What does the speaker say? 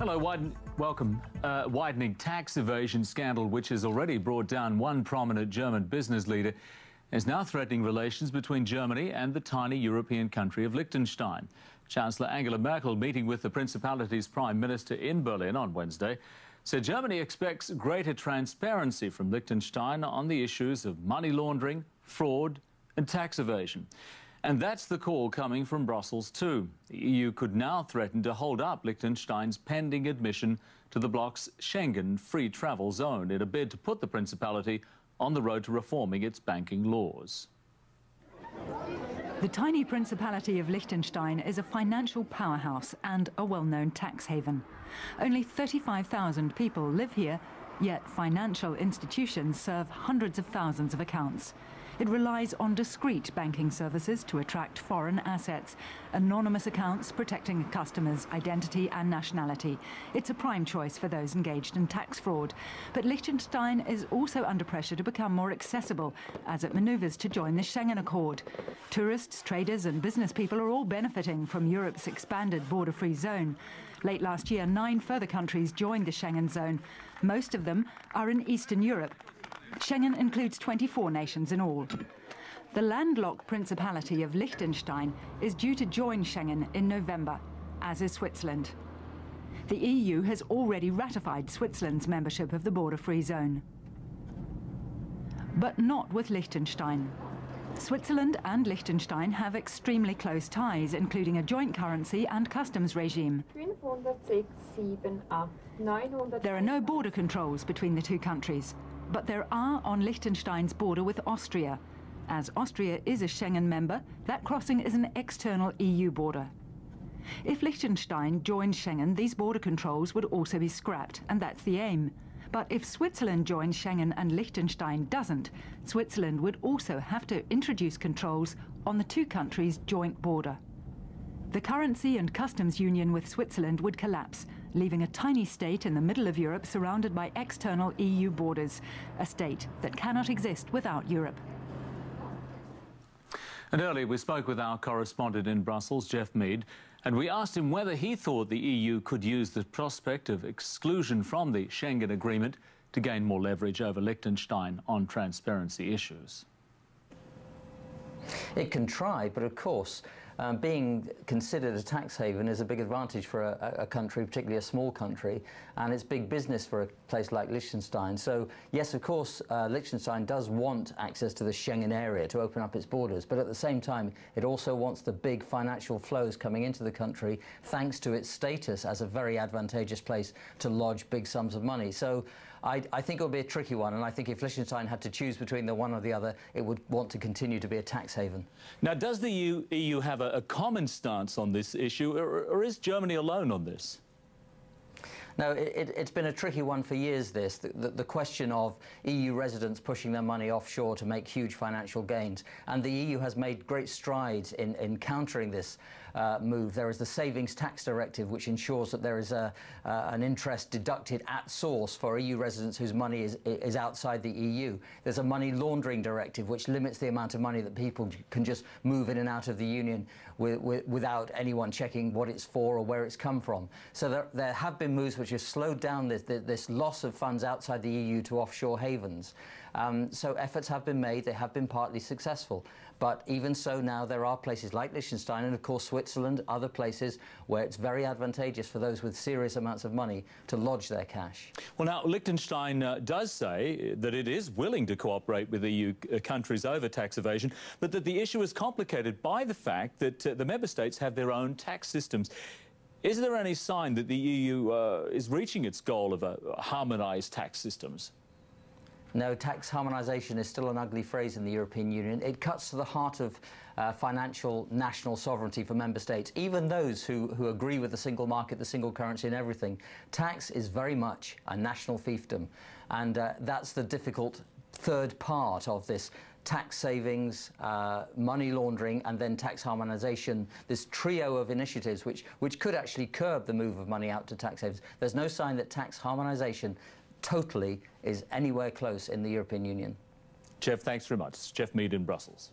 Hello, welcome. Uh, widening tax evasion scandal, which has already brought down one prominent German business leader, is now threatening relations between Germany and the tiny European country of Liechtenstein. Chancellor Angela Merkel, meeting with the Principality's Prime Minister in Berlin on Wednesday, said Germany expects greater transparency from Liechtenstein on the issues of money laundering, fraud, and tax evasion. And that's the call coming from Brussels too. The EU could now threaten to hold up Liechtenstein's pending admission to the bloc's Schengen free travel zone in a bid to put the Principality on the road to reforming its banking laws. The tiny Principality of Liechtenstein is a financial powerhouse and a well-known tax haven. Only 35,000 people live here, yet financial institutions serve hundreds of thousands of accounts. It relies on discreet banking services to attract foreign assets, anonymous accounts protecting a customer's identity and nationality. It's a prime choice for those engaged in tax fraud. But Liechtenstein is also under pressure to become more accessible as it manoeuvres to join the Schengen Accord. Tourists, traders and business people are all benefiting from Europe's expanded border-free zone. Late last year, nine further countries joined the Schengen zone. Most of them are in Eastern Europe, Schengen includes 24 nations in all. The landlocked Principality of Liechtenstein is due to join Schengen in November, as is Switzerland. The EU has already ratified Switzerland's membership of the border-free zone. But not with Liechtenstein. Switzerland and Liechtenstein have extremely close ties, including a joint currency and customs regime. There are no border controls between the two countries, but there are on Liechtenstein's border with Austria. As Austria is a Schengen member, that crossing is an external EU border. If Liechtenstein joins Schengen, these border controls would also be scrapped, and that's the aim. But if Switzerland joins Schengen and Liechtenstein doesn't, Switzerland would also have to introduce controls on the two countries' joint border. The currency and customs union with Switzerland would collapse, leaving a tiny state in the middle of Europe surrounded by external EU borders, a state that cannot exist without Europe. And earlier we spoke with our correspondent in Brussels, Jeff Mead, and we asked him whether he thought the EU could use the prospect of exclusion from the Schengen Agreement to gain more leverage over Liechtenstein on transparency issues. It can try, but of course, um, being considered a tax haven is a big advantage for a, a, country, particularly a small country, and it's big business for a place like Liechtenstein. So, yes, of course, uh, Liechtenstein does want access to the Schengen area to open up its borders, but at the same time, it also wants the big financial flows coming into the country thanks to its status as a very advantageous place to lodge big sums of money. So, I, I think it will be a tricky one, and I think if Liechtenstein had to choose between the one or the other, it would want to continue to be a tax haven. Now, does the EU, EU have a, a, common stance on this issue, or, or is Germany alone on this? No, it, has been a tricky one for years, this, the, the, the, question of EU residents pushing their money offshore to make huge financial gains. And the EU has made great strides in, in countering this uh, move. There is the Savings Tax Directive, which ensures that there is a, uh, an interest deducted at source for EU residents whose money is, is outside the EU. There's a Money Laundering Directive, which limits the amount of money that people can just move in and out of the Union with, with, without anyone checking what it's for or where it's come from. So there, there have been moves which has slowed down this, this loss of funds outside the EU to offshore havens. Um, so efforts have been made, they have been partly successful. But even so now there are places like Liechtenstein and of course Switzerland, other places where it's very advantageous for those with serious amounts of money to lodge their cash. Well now Liechtenstein uh, does say that it is willing to cooperate with EU uh, countries over tax evasion, but that the issue is complicated by the fact that uh, the member states have their own tax systems. Is there any sign that the EU uh, is reaching its goal of uh, harmonised tax systems? No, tax harmonisation is still an ugly phrase in the European Union. It cuts to the heart of uh, financial national sovereignty for member states, even those who, who agree with the single market, the single currency and everything. Tax is very much a national fiefdom, and uh, that's the difficult third part of this tax savings, uh, money laundering, and then tax harmonisation, this trio of initiatives which, which could actually curb the move of money out to tax havens. There's no sign that tax harmonisation totally is anywhere close in the European Union. Jeff, thanks very much. Jeff Mead in Brussels.